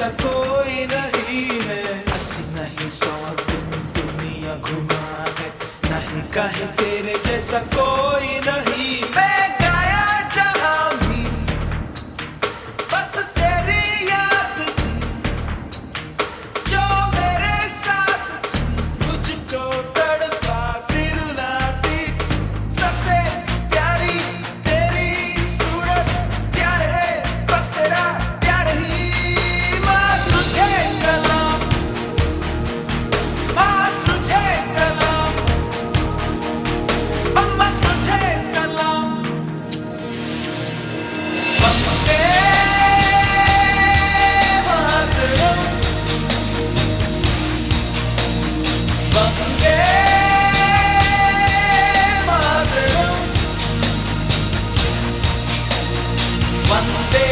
सा कोई नहीं है। हसी नहीं सौ दिन दुनिया घुमा है। नहीं कहे तेरे जैसा कोई नहीं। One day.